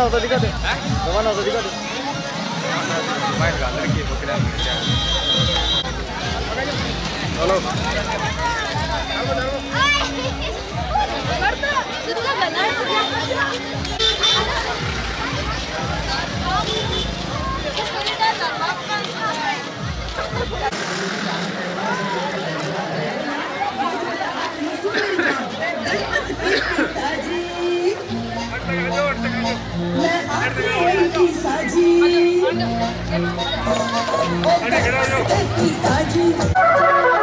रवाना होता दिखा दे रवाना होता दिखा दे हेलो Thank you.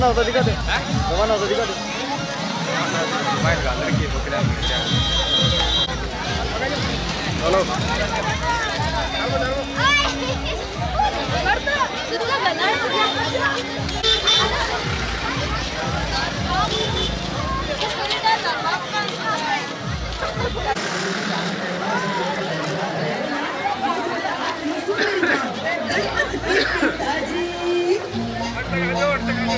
रवाना होता दिखा दे रवाना होता दिखा दे हेलो Namaste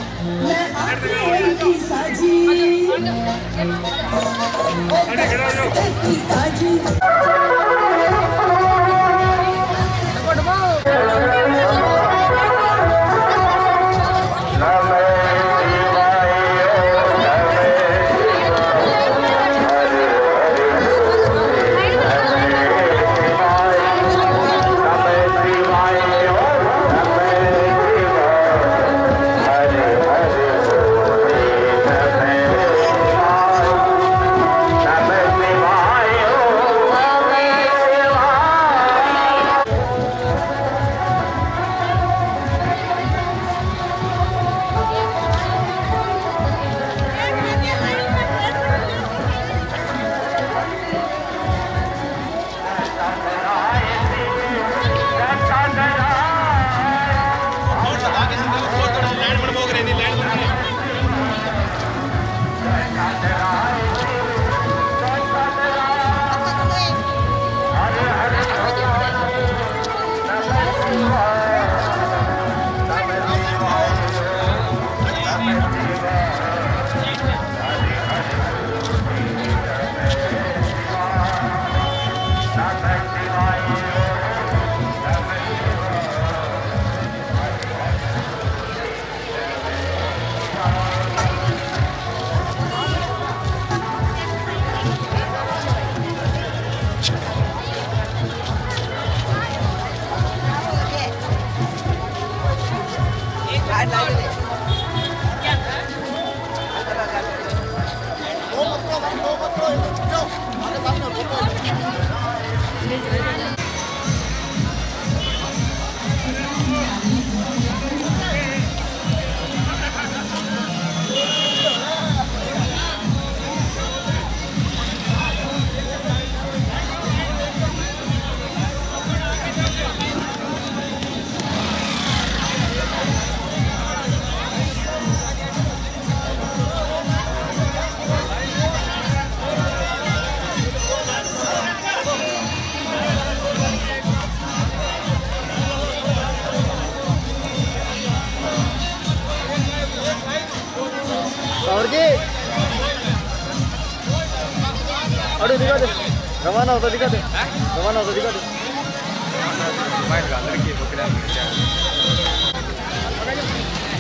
रवाना होता दिखा दे रवाना होता दिखा दे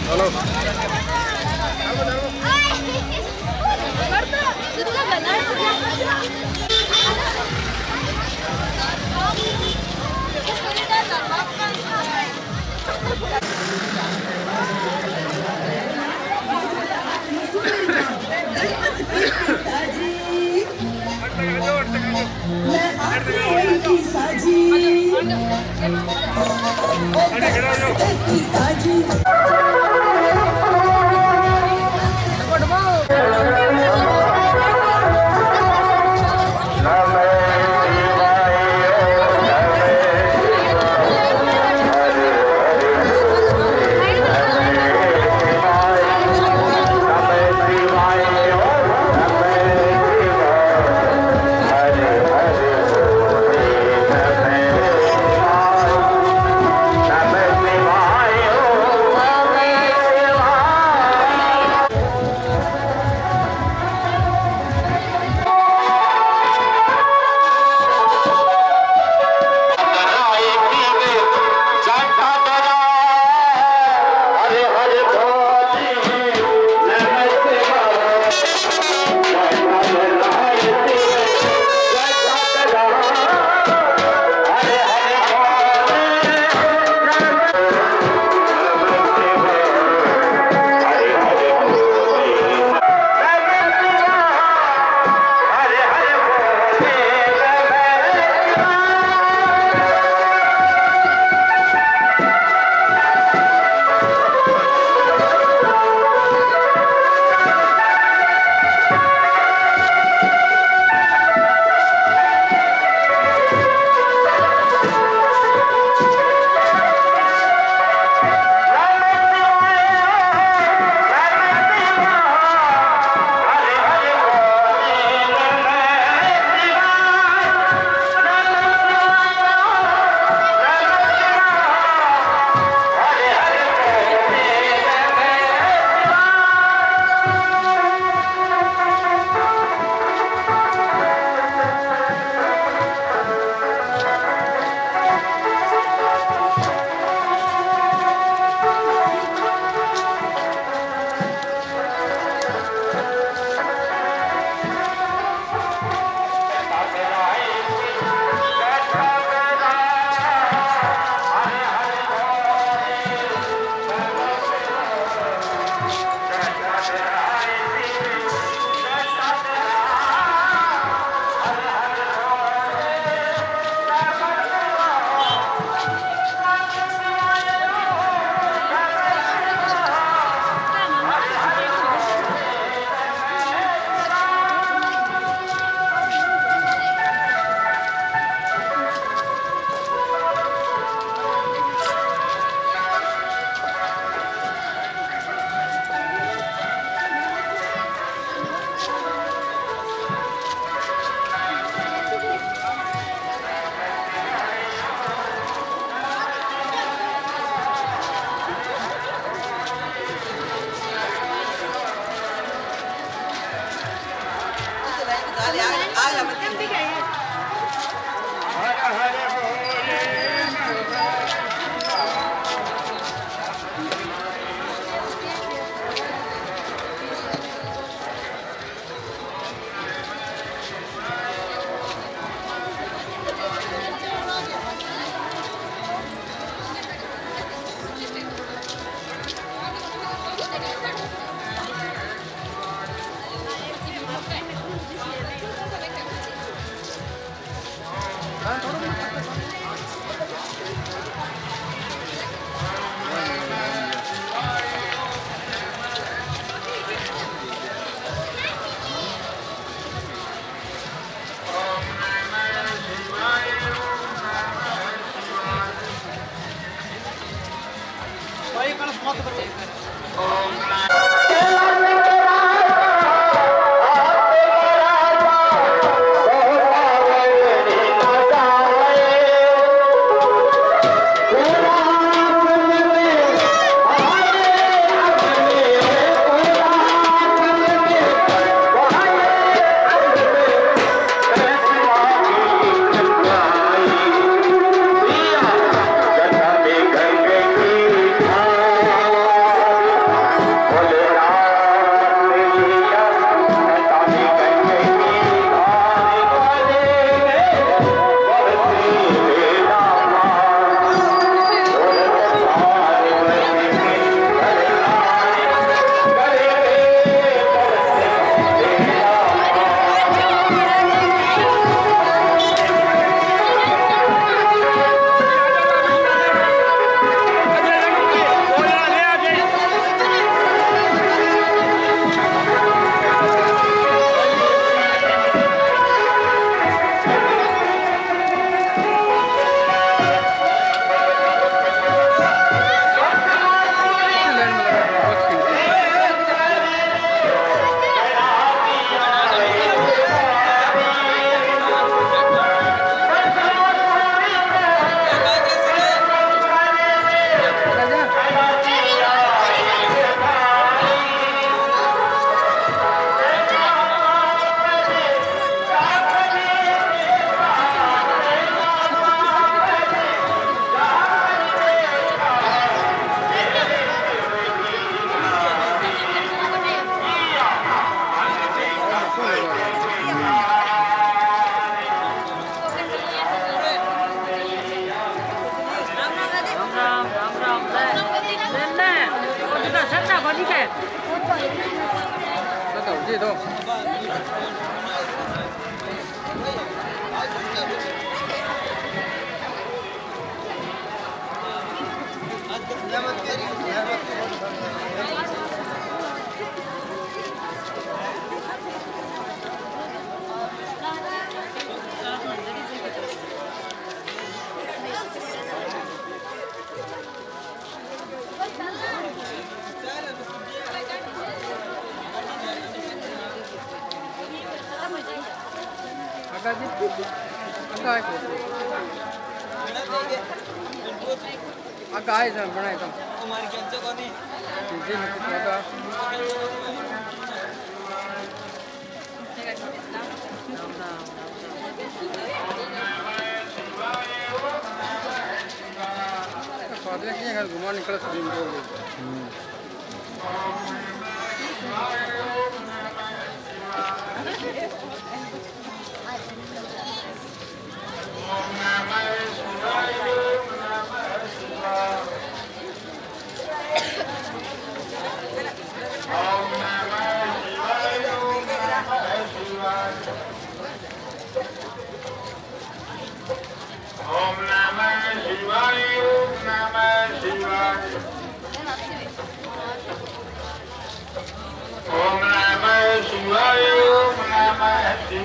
హలో Thank मैं अपने की साजी की साजी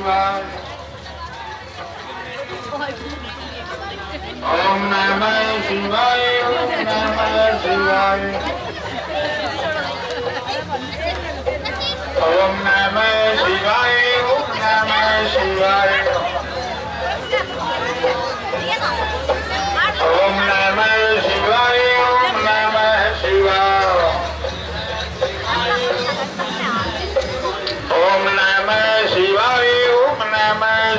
Namah Shivaya. Om Namah Shivaya, Om Namah Shivaya. Om Namah Shivaya, Om Namah Shivaya. Om Namah Shivaya,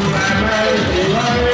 my melody.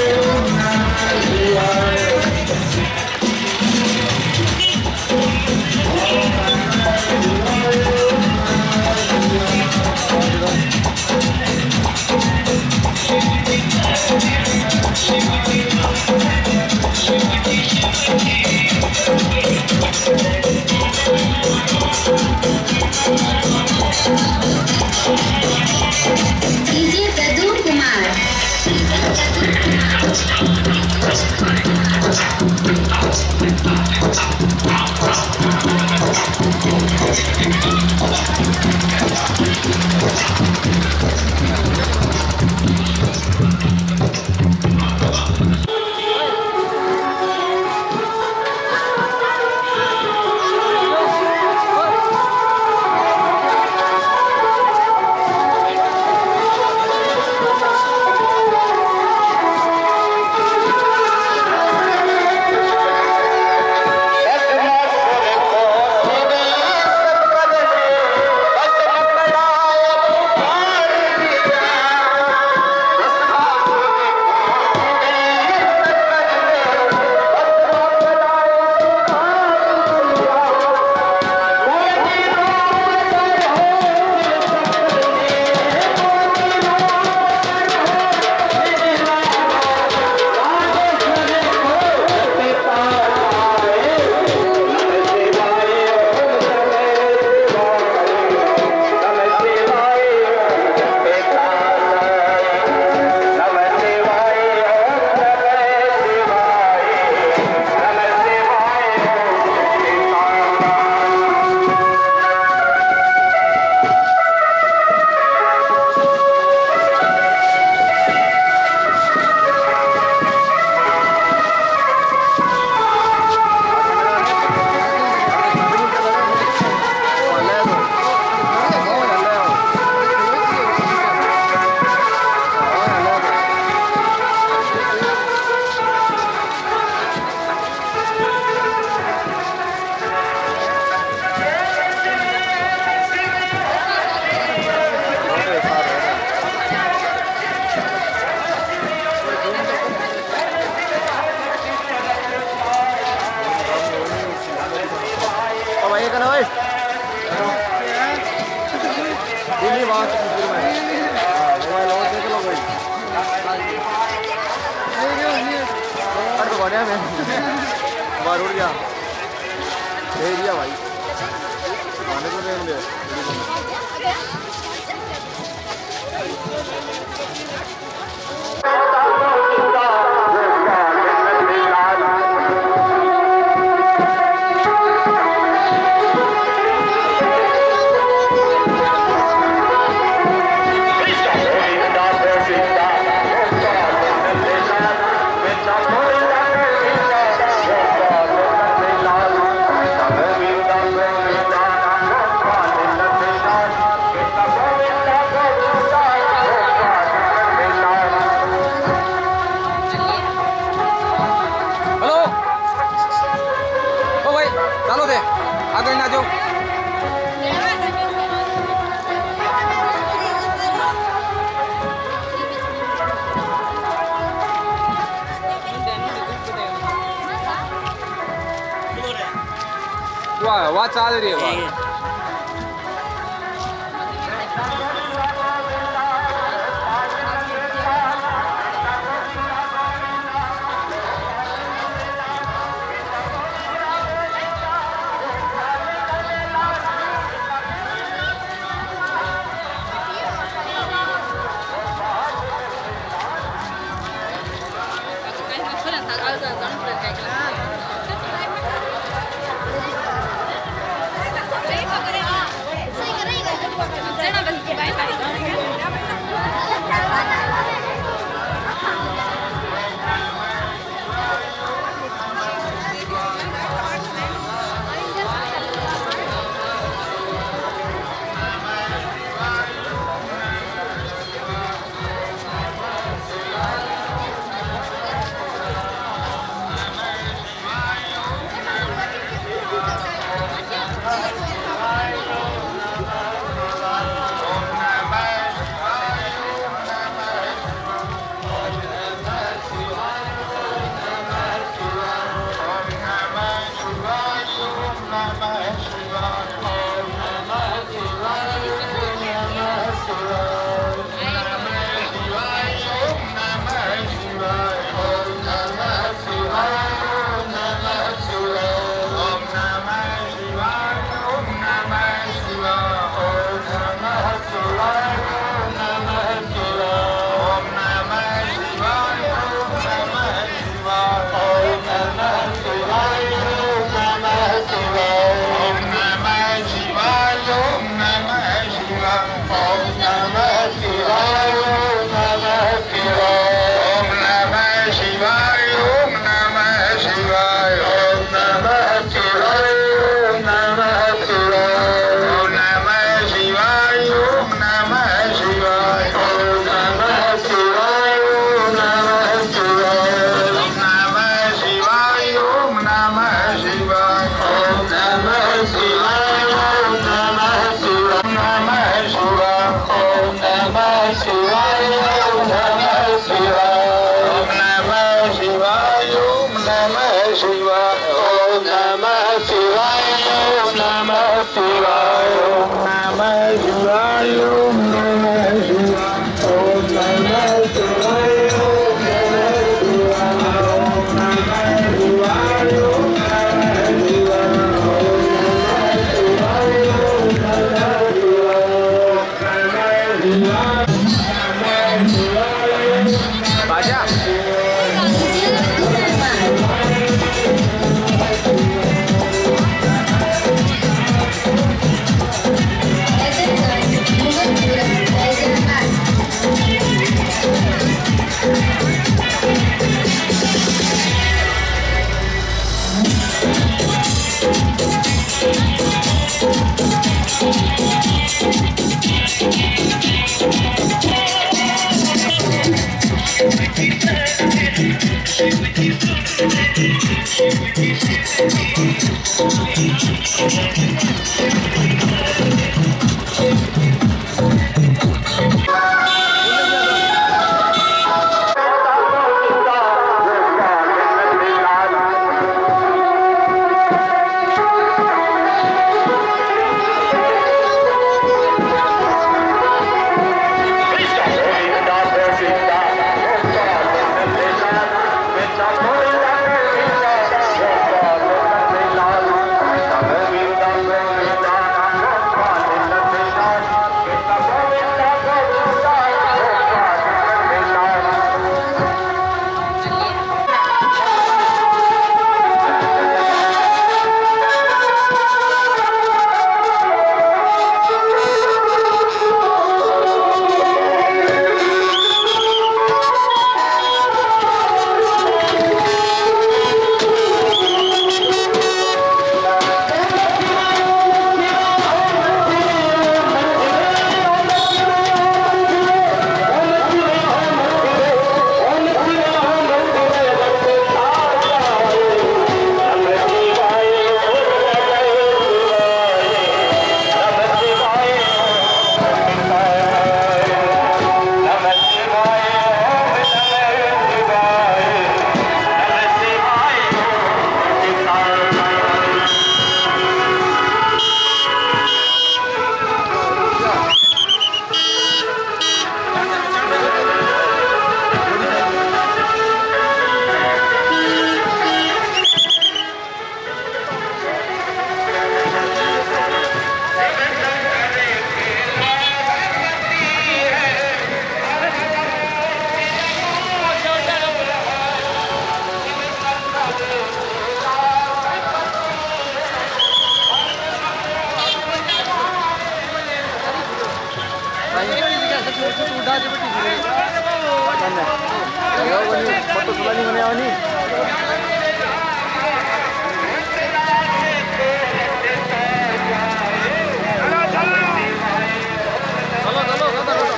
Hello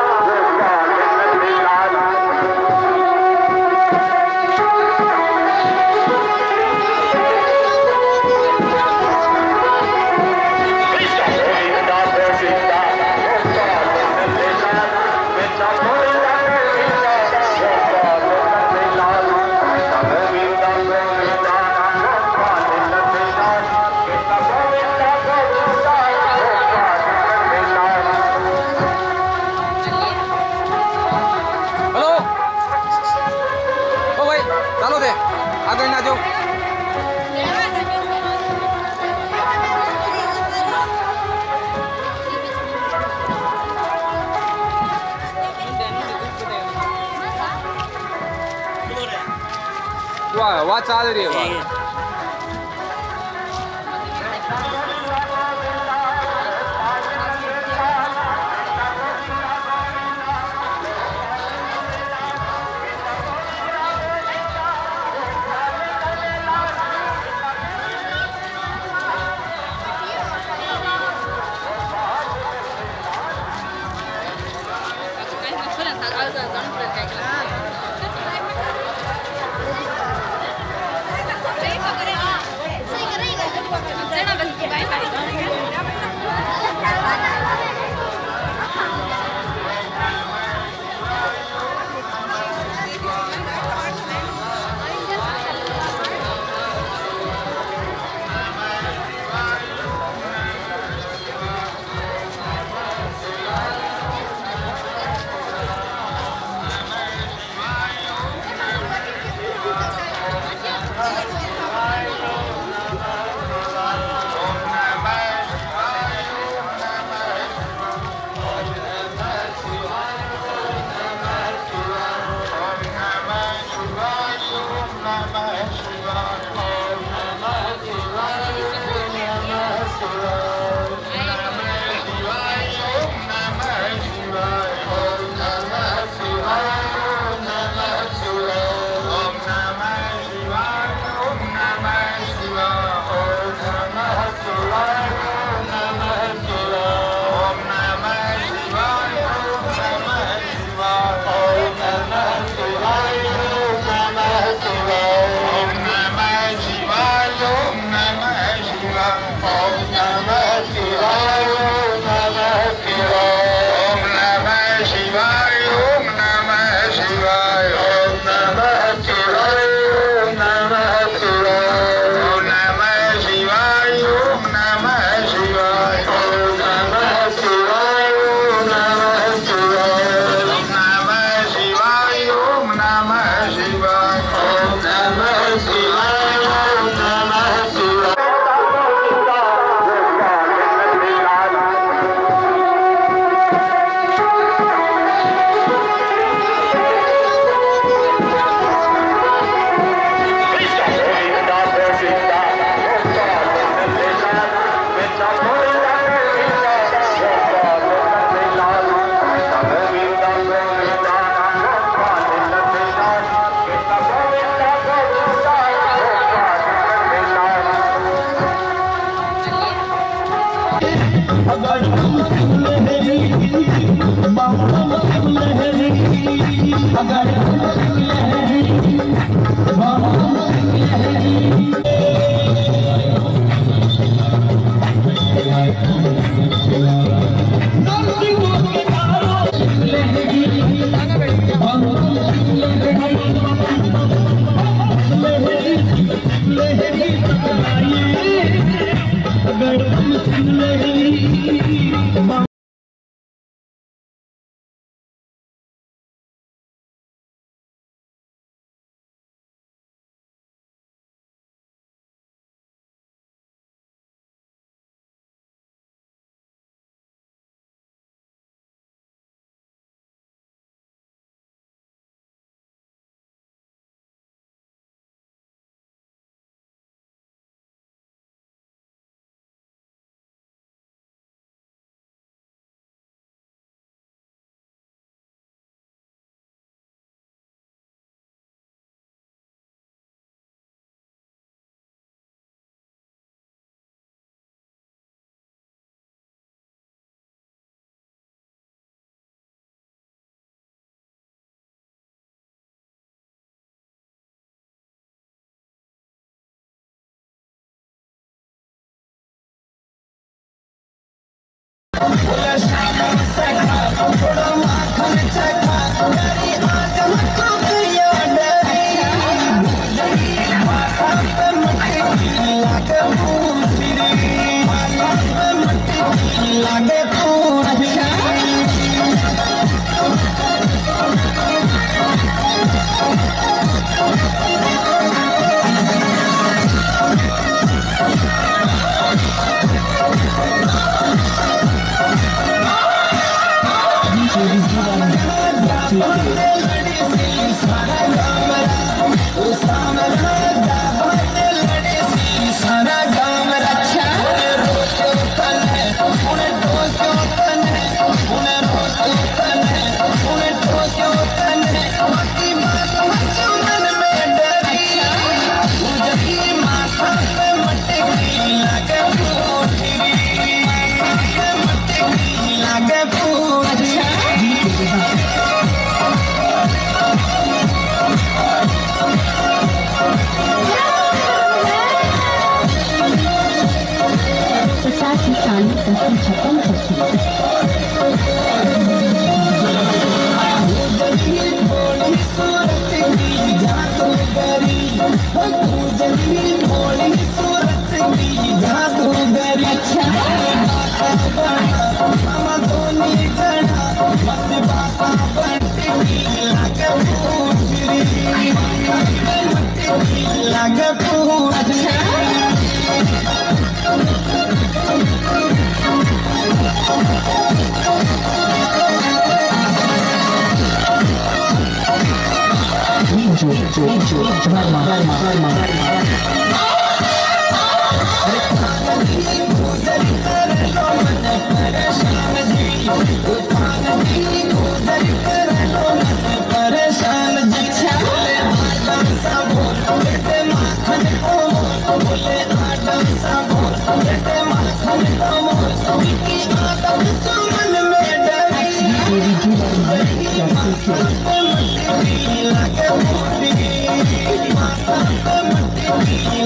Oh,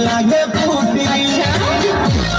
लागे फूटी अच्छा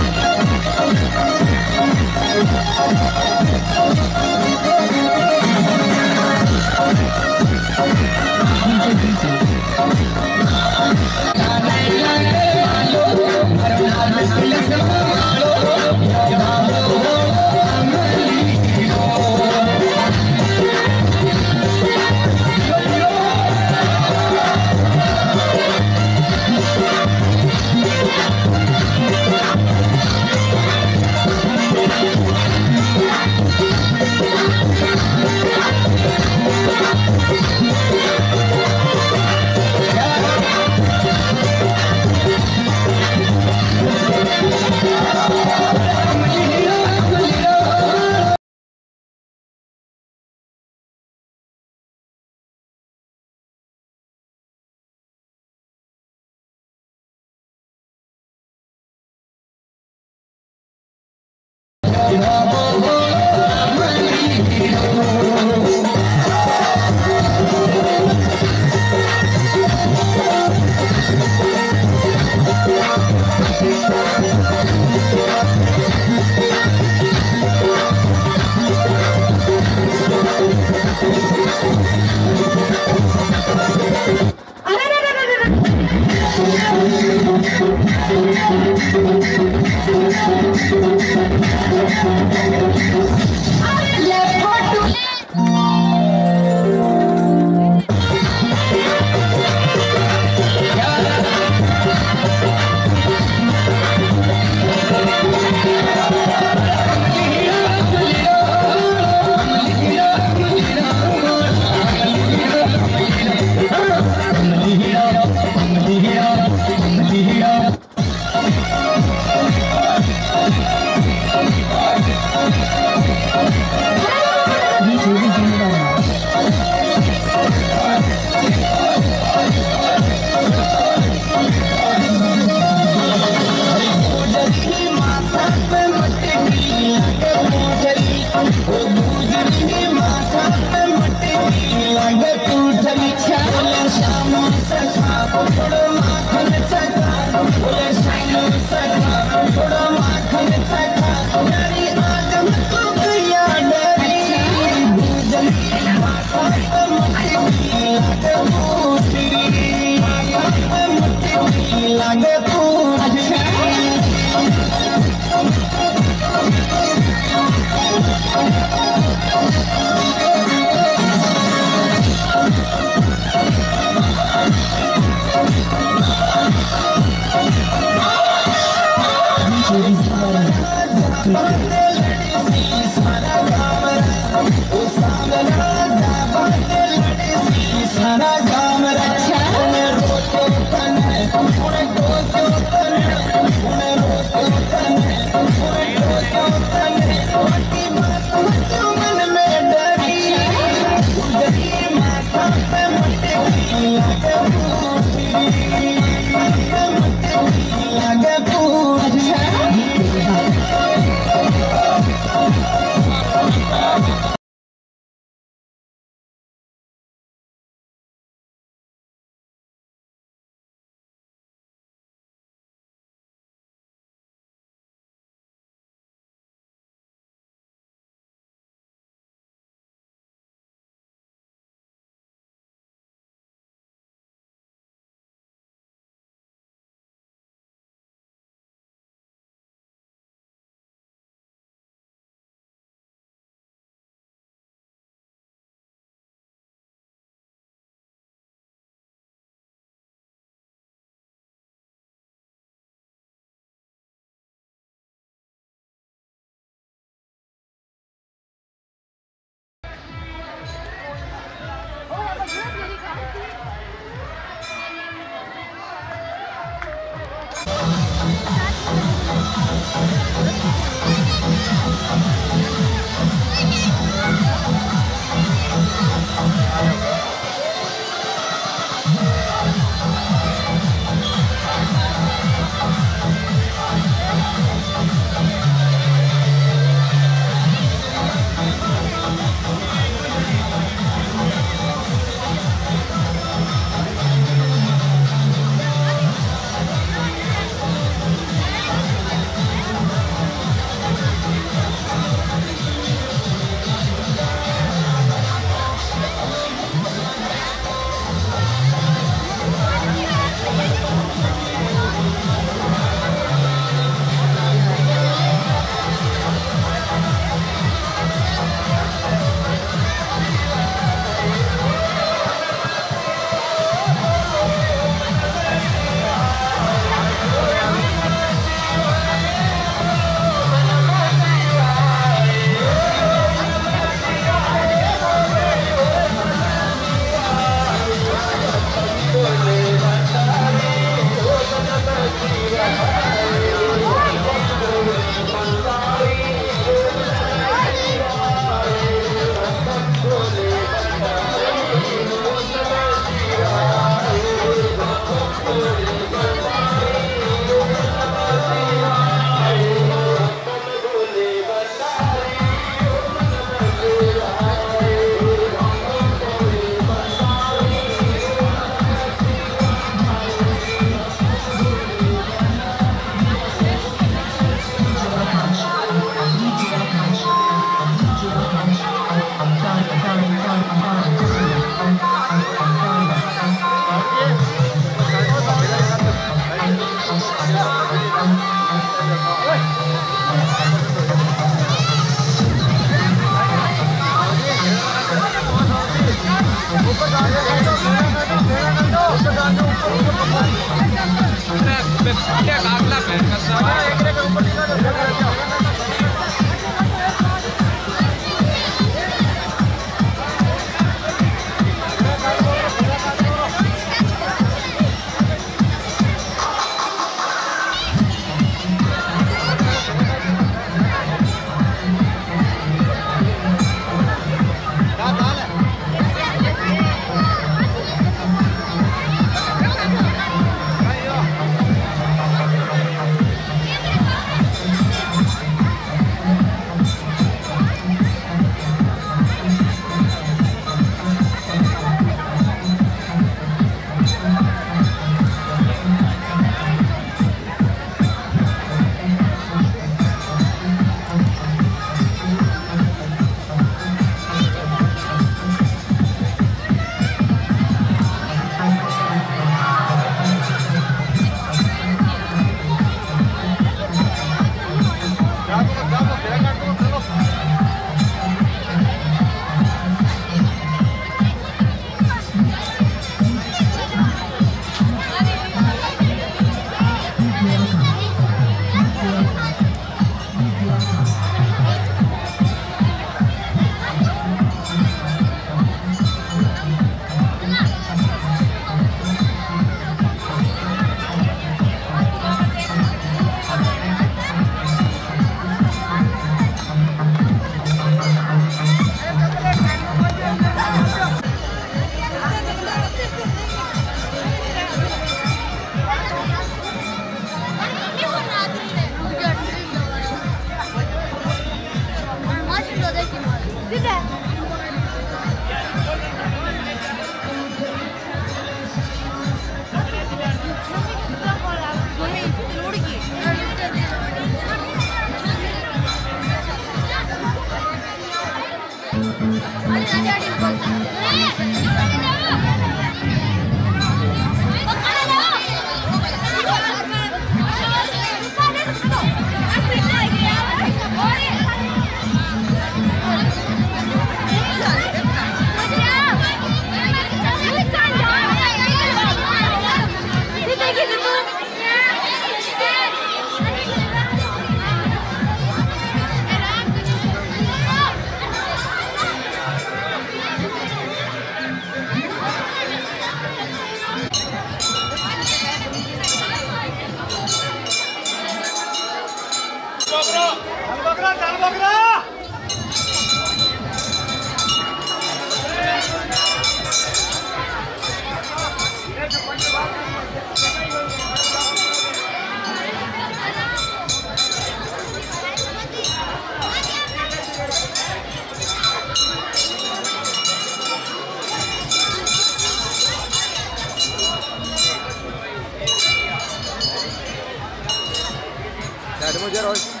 de herói.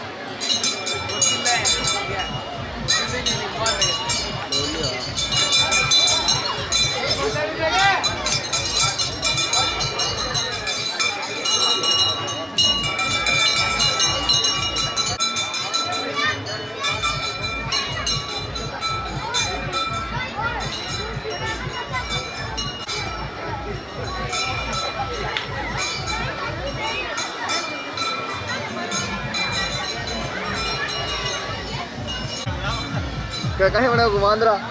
काय